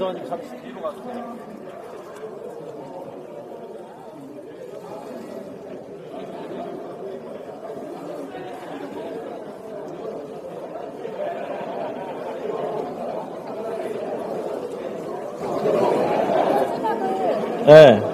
지사님 잠시 뒤로 가주세요. 네.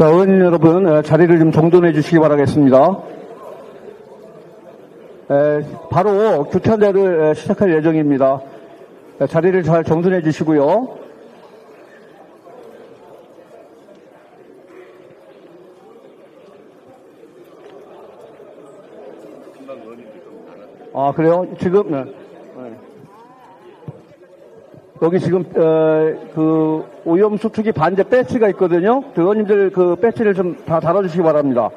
자, 의원님 여러분, 에, 자리를 좀 정돈해 주시기 바라겠습니다. 에, 바로 에, 시작할 예정입니다. 에, 자리를 잘 정돈해 주시고요. 아, 그래요? 지금, 네. 네. 여기 지금 어, 그 오염수 투기 반대 배지가 있거든요. 그 의원님들 그 배지를 좀 다 달아주시기 바랍니다.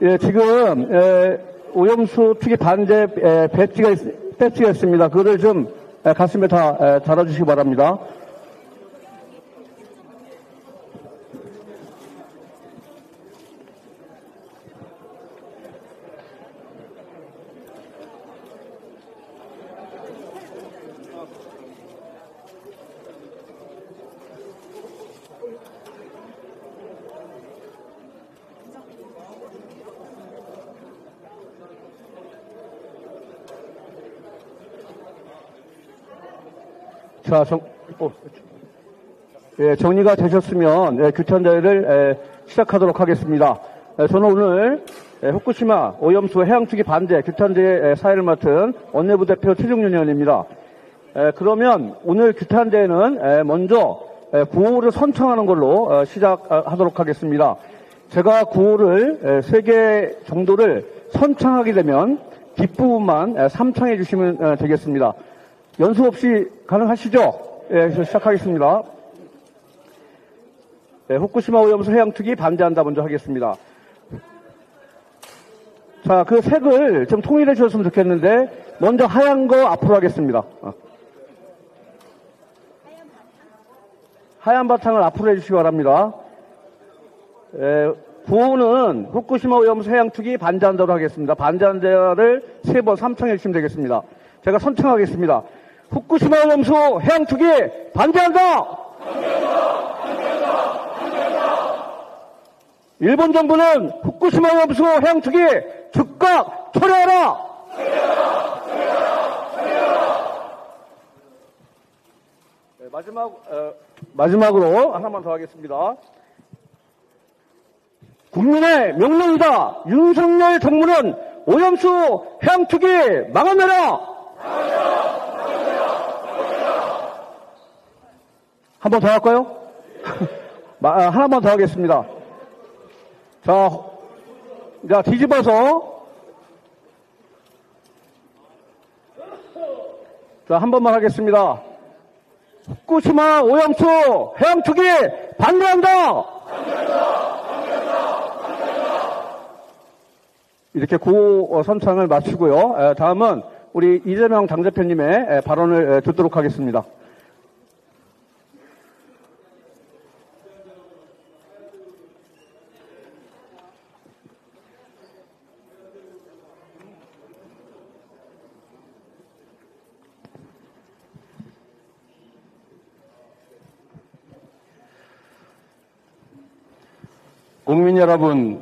예, 지금 에, 오염수 투기 반대 에, 배지가 있, 배지가 있습니다. 그거를 좀 에, 가슴에 다 에, 달아주시기 바랍니다. 자, 정, 어, 예, 정리가 되셨으면 예, 규탄 대회를 예, 시작하도록 하겠습니다. 예, 저는 오늘 예, 후쿠시마 오염수 해양 투기 반대 규탄 대회 예, 사회를 맡은 원내부 대표 최종윤 의원입니다. 예, 그러면 오늘 규탄 대회는 예, 먼저 예, 구호를 선창하는 걸로 어, 시작하도록 하겠습니다. 제가 구호를 세개 정도를 선창하게 되면 뒷부분만 예, 삼창해 주시면 어, 되겠습니다. 연수 없이 가능하시죠? 예, 그래서 시작하겠습니다. 네, 후쿠시마 오염수 해양투기 반대한다 먼저 하겠습니다. 자, 그 색을 좀 통일해 주셨으면 좋겠는데, 먼저 하얀 거 앞으로 하겠습니다. 어. 하얀 바탕을 앞으로 해주시기 바랍니다. 에, 구호는 후쿠시마 오염수 해양투기 반대한다로 하겠습니다. 반대한다를 세 번 삼창 해 주시면 되겠습니다. 제가 선창하겠습니다. 후쿠시마 오염수 해양 투기 반대한다! 일본 정부는 후쿠시마 오염수 해양 투기 즉각 철회하라! 네, 마지막, 어, 마지막으로 하나만 더 하겠습니다. 국민의 명령이다. 윤석열 정부는 오염수 해양 투기 막아내라! 한 번 더 할까요? 마- 아, 하나만 더 하겠습니다. 자, 자, 뒤집어서. 자, 한 번만 하겠습니다. 후쿠시마 오염수 해양 투기 반대한다! 이렇게 구호 어, 선창을 마치고요. 에, 다음은 우리 이재명 당대표님의 에, 발언을 에, 듣도록 하겠습니다. 국민 여러분,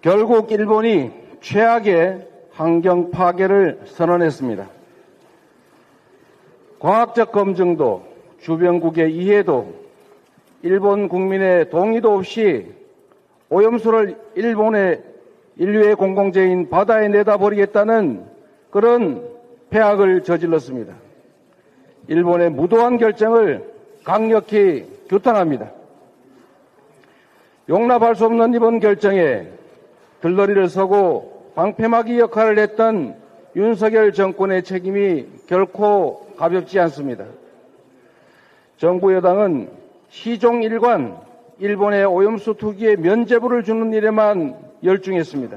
결국 일본이 최악의 환경 파괴를 선언했습니다. 과학적 검증도 주변국의 이해도 일본 국민의 동의도 없이 오염수를 일본의 인류의 공공재인 바다에 내다버리겠다는 그런 폐악을 저질렀습니다. 일본의 무도한 결정을 강력히 규탄합니다. 용납할 수 없는 이번 결정에 들러리를 서고 방패막이 역할을 했던 윤석열 정권의 책임이 결코 가볍지 않습니다. 정부 여당은 시종 일관 일본의 오염수 투기에 면죄부를 주는 일에만 열중했습니다.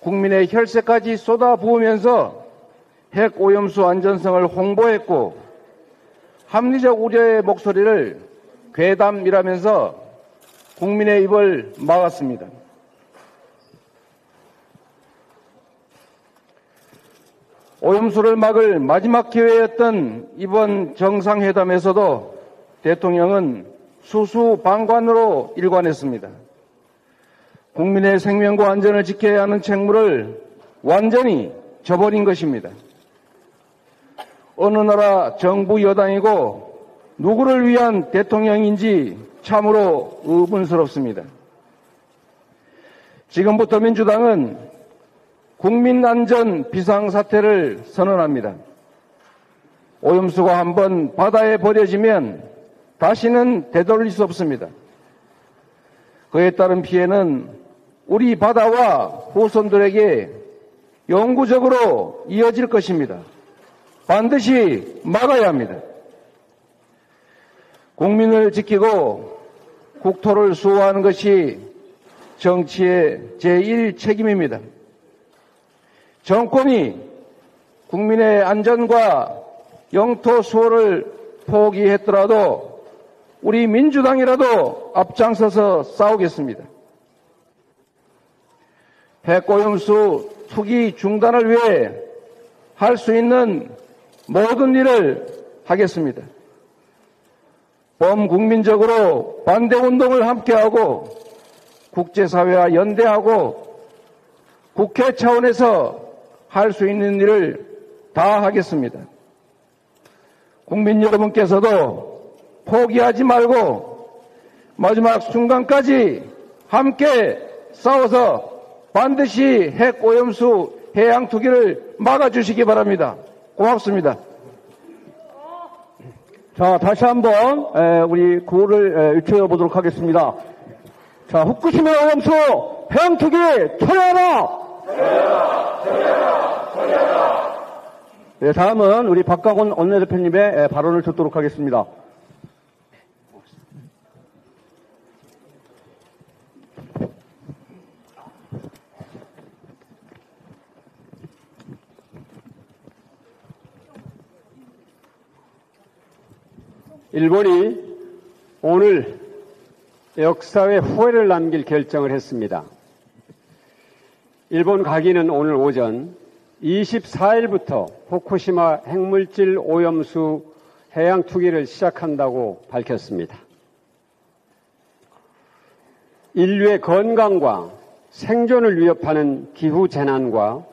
국민의 혈세까지 쏟아부으면서 핵 오염수 안전성을 홍보했고 합리적 우려의 목소리를 괴담이라면서 국민의 입을 막았습니다. 오염수를 막을 마지막 기회였던 이번 정상회담에서도 대통령은 수수방관으로 일관했습니다. 국민의 생명과 안전을 지켜야 하는 책무를 완전히 저버린 것입니다. 어느 나라 정부 여당이고 누구를 위한 대통령인지 참으로 의문스럽습니다. 지금부터 민주당은 국민안전 비상사태를 선언합니다. 오염수가 한번 바다에 버려지면 다시는 되돌릴 수 없습니다. 그에 따른 피해는 우리 바다와 후손들에게 영구적으로 이어질 것입니다. 반드시 막아야 합니다. 국민을 지키고 국토를 수호하는 것이 정치의 제1 책임입니다. 정권이 국민의 안전과 영토 수호를 포기했더라도 우리 민주당이라도 앞장서서 싸우겠습니다. 핵오염수 투기 중단을 위해 할 수 있는 모든 일을 하겠습니다. 범국민적으로 반대 운동을 함께하고 국제사회와 연대하고 국회 차원에서 할 수 있는 일을 다 하겠습니다. 국민 여러분께서도 포기하지 말고 마지막 순간까지 함께 싸워서 반드시 핵 오염수 해양 투기를 막아주시기 바랍니다. 고맙습니다. 자, 다시 한번 에, 우리 구호를 외쳐보도록 하겠습니다. 자, 후쿠시마 오염수 해양 투기 철회하라! 네, 다음은 우리 박강원 원내대표님의 에, 발언을 듣도록 하겠습니다. 일본이 오늘 역사의 후회를 남길 결정을 했습니다. 일본 가기는 오늘 오전 24일부터 후쿠시마 핵물질 오염수 해양 투기를 시작한다고 밝혔습니다. 인류의 건강과 생존을 위협하는 기후 재난과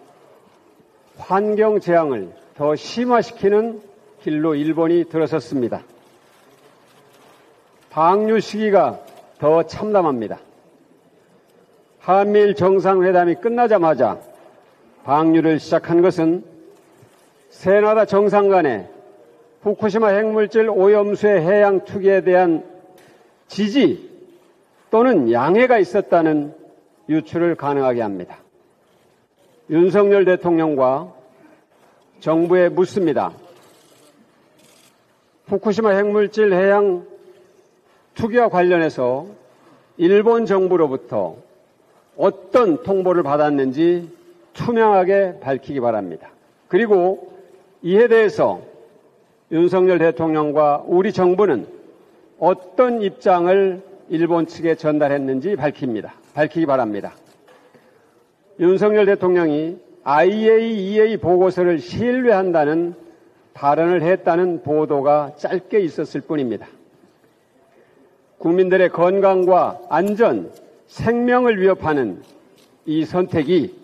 환경 재앙을 더 심화시키는 길로 일본이 들어섰습니다. 방류 시기가 더 참담합니다. 한미일 정상회담이 끝나자마자 방류를 시작한 것은 세 나라 정상 간에 후쿠시마 핵물질 오염수의 해양 투기에 대한 지지 또는 양해가 있었다는 유추를 가능하게 합니다. 윤석열 대통령과 정부에 묻습니다. 후쿠시마 핵물질 해양 투기와 관련해서 일본 정부로부터 어떤 통보를 받았는지 투명하게 밝히기 바랍니다. 그리고 이에 대해서 윤석열 대통령과 우리 정부는 어떤 입장을 일본 측에 전달했는지 밝힙니다. 밝히기 바랍니다. 윤석열 대통령이 IAEA 보고서를 신뢰한다는 발언을 했다는 보도가 짧게 있었을 뿐입니다. 국민들의 건강과 안전, 생명을 위협하는 이 선택이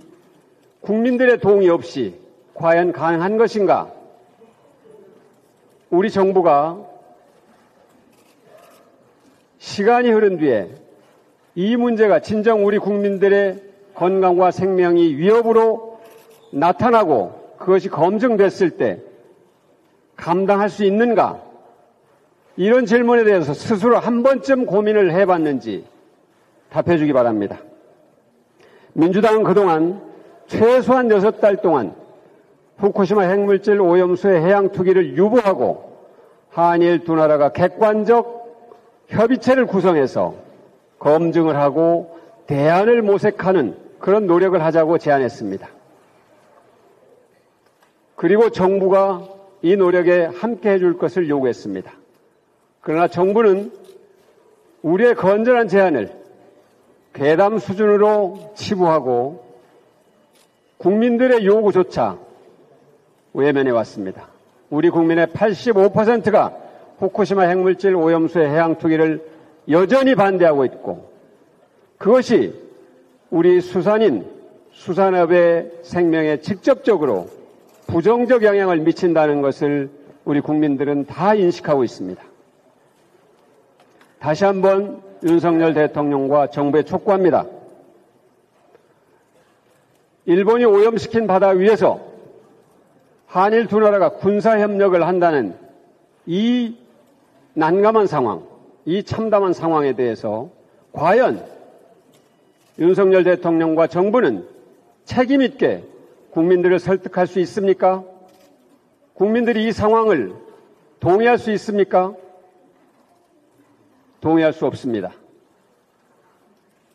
국민들의 동의 없이 과연 가능한 것인가? 우리 정부가 시간이 흐른 뒤에 이 문제가 진정 우리 국민들의 건강과 생명이 위협으로 나타나고 그것이 검증됐을 때 감당할 수 있는가? 이런 질문에 대해서 스스로 한 번쯤 고민을 해봤는지 답해 주기 바랍니다. 민주당은 그동안 최소한 6달 동안 후쿠시마 핵물질 오염수의 해양 투기를 유보하고 한일 두 나라가 객관적 협의체를 구성해서 검증을 하고 대안을 모색하는 그런 노력을 하자고 제안했습니다. 그리고 정부가 이 노력에 함께 해줄 것을 요구했습니다. 그러나 정부는 우리의 건전한 제안을 괴담 수준으로 치부하고 국민들의 요구조차 외면해 왔습니다. 우리 국민의 85%가 후쿠시마 핵물질 오염수의 해양 투기를 여전히 반대하고 있고 그것이 우리 수산인 수산업의 생명에 직접적으로 부정적 영향을 미친다는 것을 우리 국민들은 다 인식하고 있습니다. 다시 한번 윤석열 대통령과 정부에 촉구합니다. 일본이 오염시킨 바다 위에서 한일 두 나라가 군사협력을 한다는 이 난감한 상황, 이 참담한 상황에 대해서 과연 윤석열 대통령과 정부는 책임있게 국민들을 설득할 수 있습니까? 국민들이 이 상황을 동의할 수 있습니까? 동의할 수 없습니다.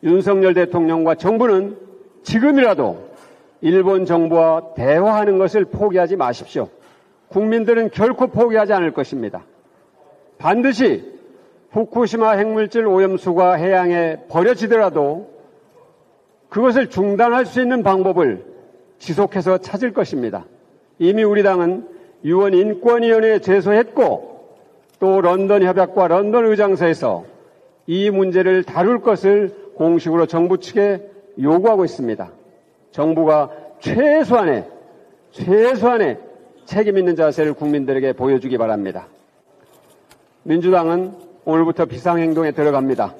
윤석열 대통령과 정부는 지금이라도 일본 정부와 대화하는 것을 포기하지 마십시오. 국민들은 결코 포기하지 않을 것입니다. 반드시 후쿠시마 핵물질 오염수가 해양에 버려지더라도 그것을 중단할 수 있는 방법을 지속해서 찾을 것입니다. 이미 우리 당은 유엔 인권위원회에 제소했고 또 런던 협약과 런던 의장서에서 이 문제를 다룰 것을 공식으로 정부 측에 요구하고 있습니다. 정부가 최소한의 최소한의 책임 있는 자세를 국민들에게 보여주기 바랍니다. 민주당은 오늘부터 비상행동에 들어갑니다.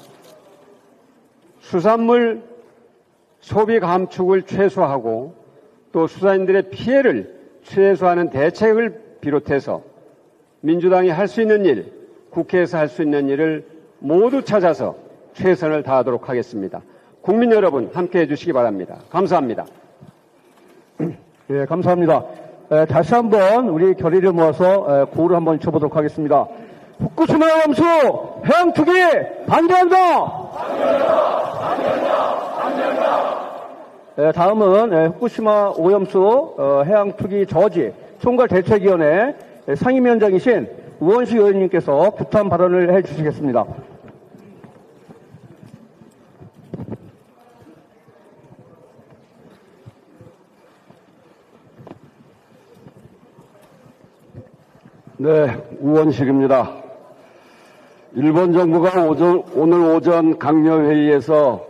수산물 소비 감축을 최소화하고 또 수사인들의 피해를 최소화하는 대책을 비롯해서 민주당이 할 수 있는 일, 국회에서 할 수 있는 일을 모두 찾아서 최선을 다하도록 하겠습니다. 국민 여러분 함께 해주시기 바랍니다. 감사합니다. 예, 감사합니다. 에, 다시 한번 우리 결의를 모아서 에, 구호를 한번 쳐보도록 하겠습니다. 후쿠시마 오염수 해양 투기 반대한다. 에, 다음은 에, 후쿠시마 오염수 어, 해양 투기 저지 총괄 대책위원회 에, 상임위원장이신 우원식 의원님께서 규탄 발언을 해주시겠습니다. 네, 우원식입니다. 일본 정부가 오전, 오늘 오전 강요회의에서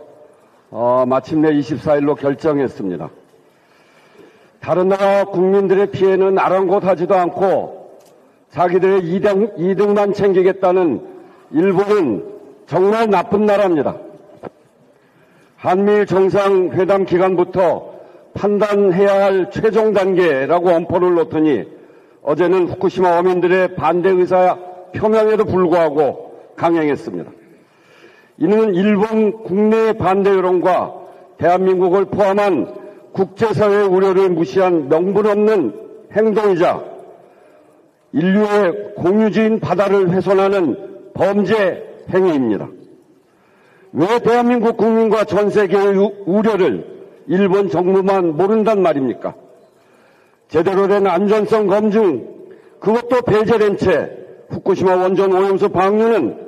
어, 마침내 24일로 결정했습니다. 다른 나라 국민들의 피해는 아랑곳하지도 않고 자기들의 이득, 이득만 챙기겠다는 일본은 정말 나쁜 나라입니다. 한미일 정상회담 기간부터 판단해야 할 최종 단계라고 엄포를 놓더니 어제는 후쿠시마 어민들의 반대 의사 표명에도 불구하고 강행했습니다. 이는 일본 국내 반대 여론과 대한민국을 포함한 국제사회 우려를 무시한 명분 없는 행동이자 인류의 공유지인 바다를 훼손하는 범죄 행위입니다. 왜 대한민국 국민과 전 세계의 우려를 일본 정부만 모른단 말입니까? 제대로 된 안전성 검증, 그것도 배제된 채 후쿠시마 원전 오염수 방류는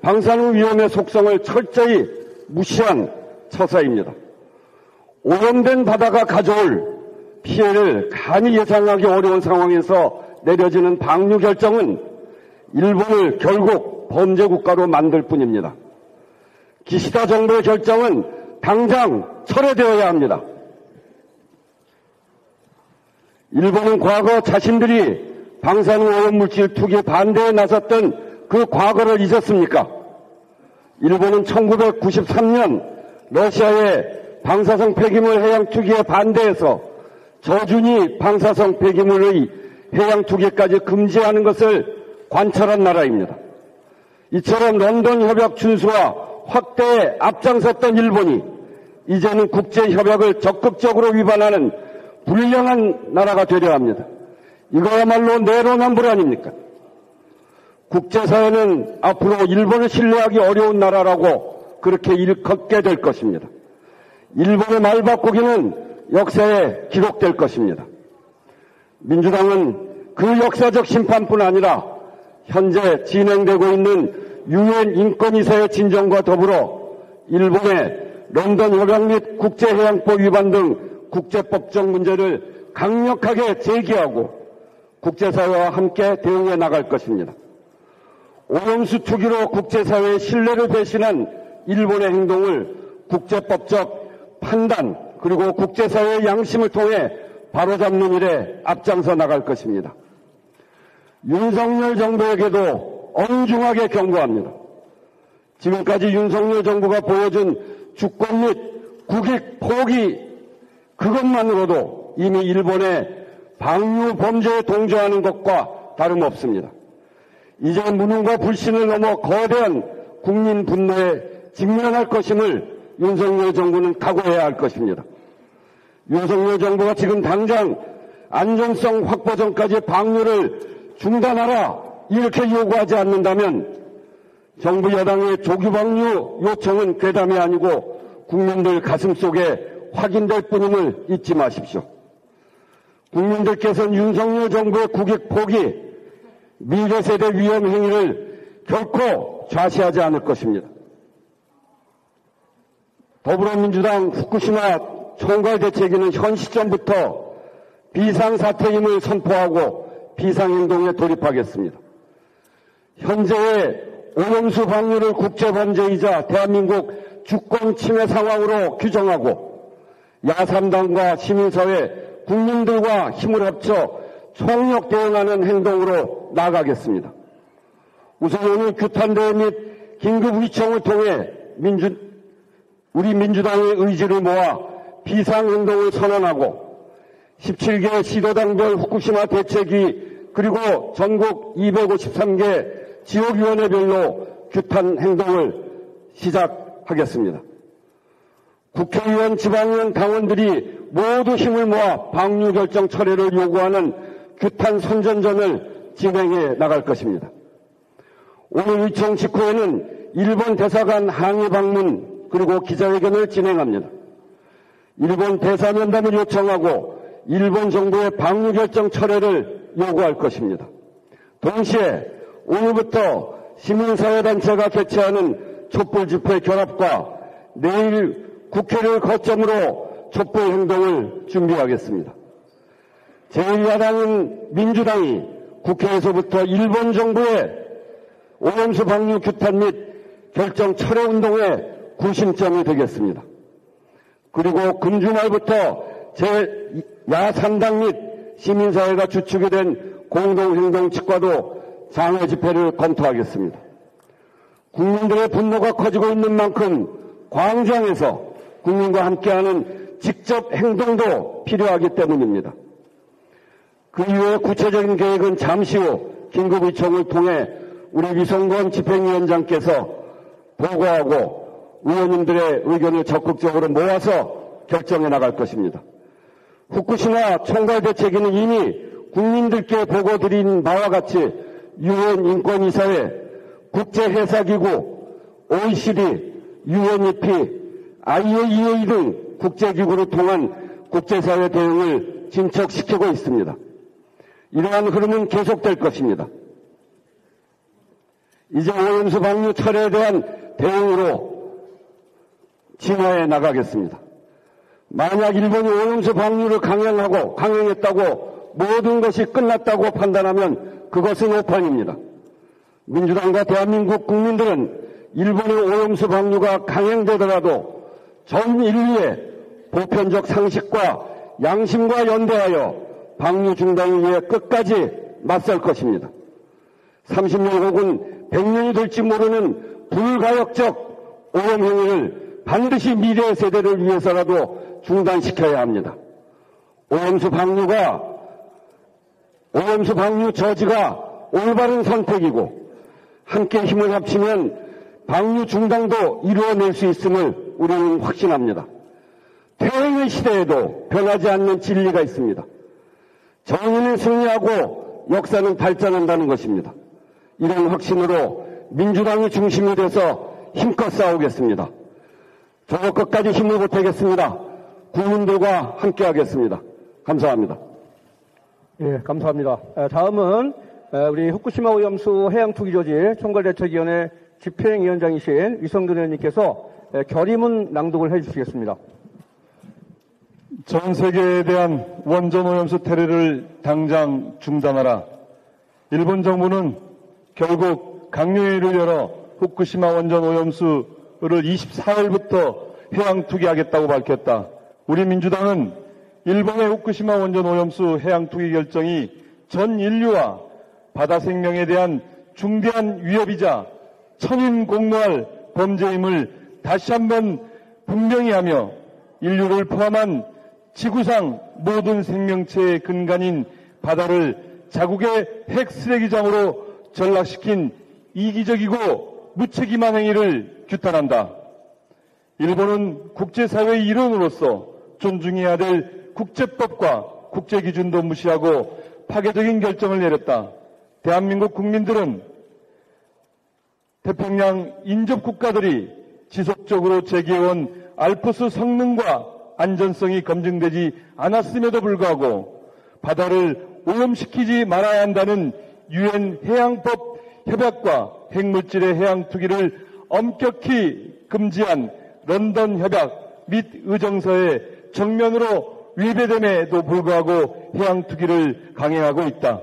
방사능 위험의 속성을 철저히 무시한 처사입니다. 오염된 바다가 가져올 피해를 간이 예상하기 어려운 상황에서 내려지는 방류 결정은 일본을 결국 범죄 국가로 만들 뿐입니다. 기시다 정부의 결정은 당장 철회되어야 합니다. 일본은 과거 자신들이 방사능 오염 물질 투기 반대에 나섰던 그 과거를 잊었습니까? 일본은 1993년 러시아의 방사성 폐기물 해양 투기에 반대해서 저준위 방사성 폐기물의 해양 투기까지 금지하는 것을 관철한 나라입니다. 이처럼 런던 협약 준수와 확대에 앞장섰던 일본이 이제는 국제 협약을 적극적으로 위반하는 불량한 나라가 되려 합니다. 이거야말로 내로남불 아닙니까? 국제사회는 앞으로 일본을 신뢰하기 어려운 나라라고 그렇게 일컫게 될 것입니다. 일본의 말바꾸기는 역사에 기록될 것입니다. 민주당은 그 역사적 심판뿐 아니라 현재 진행되고 있는 유엔 인권이사의 진정과 더불어 일본의 런던 협약 및 국제해양법 위반 등 국제법적 문제를 강력하게 제기하고 국제사회와 함께 대응해 나갈 것입니다. 오염수 투기로 국제사회의 신뢰를 배신한 일본의 행동을 국제법적 판단 그리고 국제사회의 양심을 통해 바로잡는 일에 앞장서 나갈 것입니다. 윤석열 정부에게도 엄중하게 경고합니다. 지금까지 윤석열 정부가 보여준 주권 및 국익 포기 그것만으로도 이미 일본의 방류 범죄에 동조하는 것과 다름없습니다. 이제 무능과 불신을 넘어 거대한 국민 분노에 직면할 것임을 윤석열 정부는 각오해야 할 것입니다. 윤석열 정부가 지금 당장 안전성 확보 전까지 방류를 중단하라 이렇게 요구하지 않는다면 정부 여당의 조기 방류 요청은 괴담이 아니고 국민들 가슴 속에 확인될 뿐임을 잊지 마십시오. 국민들께서는 윤석열 정부의 국익 포기, 미래 세대 위험 행위를 결코 좌시하지 않을 것입니다. 더불어민주당 후쿠시마 총괄 대책위는 현 시점부터 비상사태임을 선포하고 비상행동에 돌입하겠습니다. 현재의 오염수 방류를 국제범죄이자 대한민국 주권 침해 상황으로 규정하고 야삼당과 시민사회, 국민들과 힘을 합쳐 총력 대응하는 행동으로 나가겠습니다. 우선 오늘 규탄대회 및 긴급 위청을 통해 민주, 우리 민주당의 의지를 모아 비상행동을 선언하고 17개 시도당별 후쿠시마 대책위 그리고 전국 253개 지역위원회별로 규탄 행동을 시작하겠습니다. 국회의원, 지방의원, 당원들이 모두 힘을 모아 방류 결정 철회를 요구하는 규탄 선전전을 진행해 나갈 것입니다. 오늘 의총 직후에는 일본 대사관 항의 방문 그리고 기자회견을 진행합니다. 일본 대사 면담을 요청하고 일본 정부의 방류 결정 철회를 요구할 것입니다. 동시에 오늘부터 시민사회단체가 개최하는 촛불 집회 결합과 내일 국회를 거점으로 촛불 행동을 준비하겠습니다. 제1야당인 민주당이 국회에서부터 일본 정부의 오염수 방류 규탄 및 결정 철회 운동의 구심점이 되겠습니다. 그리고 금주말부터 제 야산당 및 시민사회가 주축이 된 공동행동 측과도 장외 집회를 검토하겠습니다. 국민들의 분노가 커지고 있는 만큼 광장에서 국민과 함께하는 직접 행동도 필요하기 때문입니다. 그 이후에 구체적인 계획은 잠시 후 긴급의총을 통해 우리 위성권 집행위원장께서 보고하고 의원님들의 의견을 적극적으로 모아서 결정해 나갈 것입니다. 후쿠시마 총괄 대책위는 이미 국민들께 보고 드린 바와 같이 유엔 인권이사회, 국제해사기구, OECD, UNEP, IAEA 등 국제기구를 통한 국제사회 대응을 진척시키고 있습니다. 이러한 흐름은 계속될 것입니다. 이제 오염수 방류 철회에 대한 대응으로 진화해 나가겠습니다. 만약 일본이 오염수 방류를 강행하고 강행했다고 모든 것이 끝났다고 판단하면 그것은 오판입니다. 민주당과 대한민국 국민들은 일본의 오염수 방류가 강행되더라도 전 인류의 보편적 상식과 양심과 연대하여 방류 중단을 위해 끝까지 맞설 것입니다. 30년 혹은 100년이 될지 모르는 불가역적 오염 행위를 반드시 미래 세대를 위해서라도 중단시켜야 합니다. 오염수 방류가 오염수 방류 저지가 올바른 선택이고 함께 힘을 합치면 방류 중단도 이루어낼 수 있음을 우리는 확신합니다. 퇴행의 시대에도 변하지 않는 진리가 있습니다. 정의는 승리하고 역사는 발전한다는 것입니다. 이런 확신으로 민주당이 중심이 돼서 힘껏 싸우겠습니다. 저 끝까지 힘을 보태겠습니다. 국민들과 함께 하겠습니다. 감사합니다. 예, 감사합니다. 에, 다음은 에, 우리 후쿠시마 오염수 해양 투기조지 총괄대책위원회 집행위원장이신 위성근 의원님께서 에, 결의문 낭독을 해주시겠습니다. 전 세계에 대한 원전 오염수 테러를 당장 중단하라. 일본 정부는 결국 강요회를 열어 후쿠시마 원전 오염수를 24일부터 해양 투기하겠다고 밝혔다. 우리 민주당은 일본의 후쿠시마 원전 오염수 해양 투기 결정이 전 인류와 바다 생명에 대한 중대한 위협이자 천인 공노할 범죄임을 다시 한번 분명히 하며 인류를 포함한 지구상 모든 생명체의 근간인 바다를 자국의 핵 쓰레기장으로 전락시킨 이기적이고 무책임한 행위를 규탄한다. 일본은 국제사회의 일원으로서 존중해야 될 국제법과 국제기준도 무시하고 파괴적인 결정을 내렸다. 대한민국 국민들은 태평양 인접 국가들이 지속적으로 제기해온 알프스 성능과 안전성이 검증되지 않았음에도 불구하고 바다를 오염시키지 말아야 한다는 유엔 해양법 협약과 핵물질의 해양 투기를 엄격히 금지한 런던 협약 및 의정서에 정면으로 위배됨에도 불구하고 해양 투기를 강행하고 있다.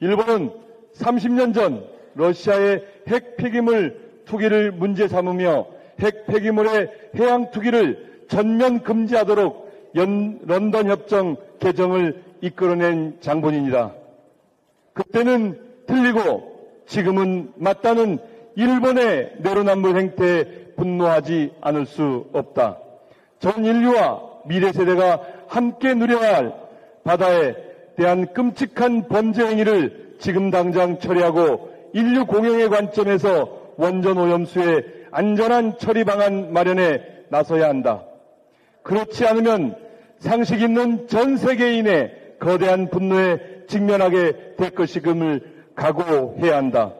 일본은 30년 전 러시아의 핵 폐기물 투기를 문제 삼으며 핵 폐기물의 해양 투기를 전면 금지하도록 연, 런던 협정 개정을 이끌어낸 장본인이다. 그때는 틀리고 지금은 맞다는 일본의 내로남불 행태에 분노하지 않을 수 없다. 전 인류와 미래 세대가 함께 누려야 할 바다에 대한 끔찍한 범죄 행위를 지금 당장 처리하고 인류 공영의 관점에서 원전 오염수의 안전한 처리 방안 마련에 나서야 한다. 그렇지 않으면 상식 있는 전 세계인의 거대한 분노에 직면하게 될 것임을 각오해야 한다.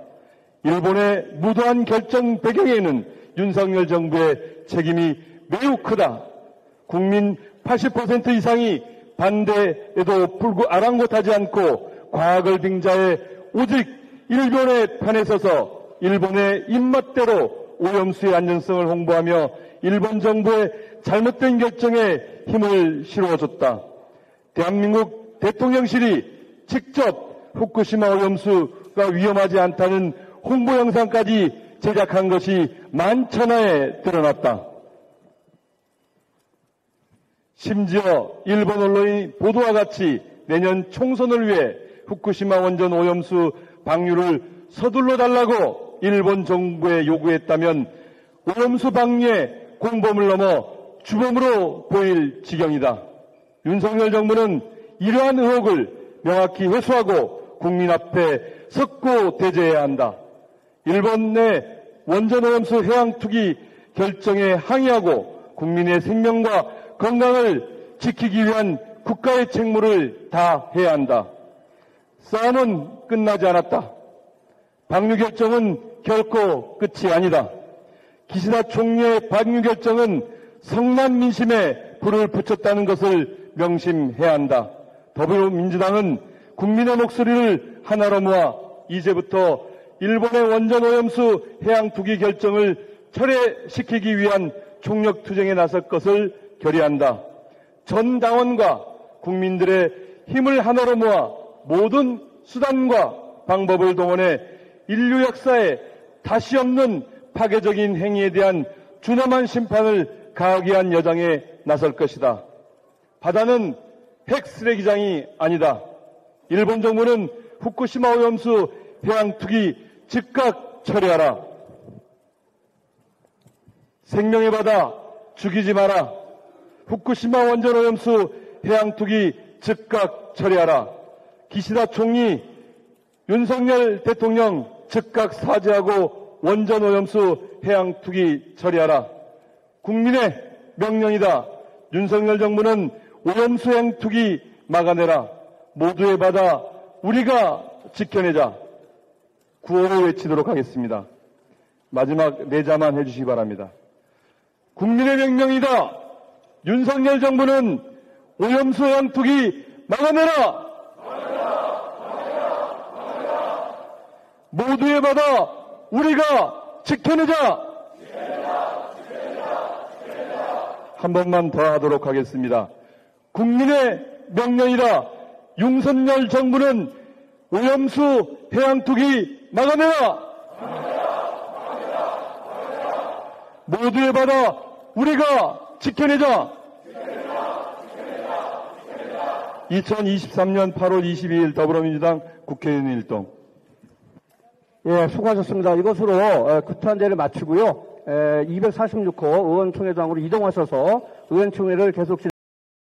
일본의 무도한 결정 배경에는 윤석열 정부의 책임이 매우 크다. 국민 80% 이상이 반대에도 불구 아랑곳하지 않고 과학을 빙자해 오직 일본의 편에 서서 일본의 입맛대로 오염수의 안전성을 홍보하며 일본 정부의 잘못된 결정에 힘을 실어줬다. 대한민국 대통령실이 직접 후쿠시마 오염수가 위험하지 않다는 홍보 영상까지 제작한 것이 만천하에 드러났다. 심지어 일본 언론이 보도와 같이 내년 총선을 위해 후쿠시마 원전 오염수 방류를 서둘러 달라고 일본 정부에 요구했다면 오염수 방류의 공범을 넘어 주범으로 보일 지경이다. 윤석열 정부는 이러한 의혹을 명확히 회수하고 국민 앞에 석고 대제해야 한다. 일본 내 원전 오염수 해양 투기 결정에 항의하고 국민의 생명과 건강을 지키기 위한 국가의 책무를 다 해야 한다. 싸움은 끝나지 않았다. 방류 결정은 결코 끝이 아니다. 기시다 총리의 방류 결정은 성난 민심에 불을 붙였다는 것을 명심해야 한다. 더불어민주당은 국민의 목소리를 하나로 모아 이제부터 일본의 원전 오염수 해양 투기 결정을 철회시키기 위한 총력 투쟁에 나설 것을 결의한다. 전 당원과 국민들의 힘을 하나로 모아 모든 수단과 방법을 동원해 인류 역사에 다시 없는 파괴적인 행위에 대한 준엄한 심판을 가하기 위한 여정에 나설 것이다. 바다는 핵 쓰레기장이 아니다. 일본 정부는 후쿠시마 오염수 해양 투기 즉각 처리하라. 생명의 바다 죽이지 마라. 후쿠시마 원전 오염수 해양 투기 즉각 처리하라. 기시다 총리 윤석열 대통령 즉각 사죄하고 원전 오염수 해양 투기 처리하라. 국민의 명령이다. 윤석열 정부는 오염수 해양 투기 막아내라. 모두의 바다 우리가 지켜내자. 구호를 외치도록 하겠습니다. 마지막 내자만 해주시기 바랍니다. 국민의 명령이다. 윤석열 정부는 오염수 해양 투기 막아내라. 모두의 바다 우리가 지켜내자. 한 번만 더 하도록 하겠습니다. 국민의 명령이다. 윤석열 정부는 오염수 해양 투기 막아내라. 모두의 바다 우리가 지켜내자. 2023년 8월 22일 더불어민주당 국회의원 일동 예, 수고하셨습니다. 이것으로 에, 구탄제를 마치고요. 246호 의원총회장으로 이동하셔서 의원총회를 계속 진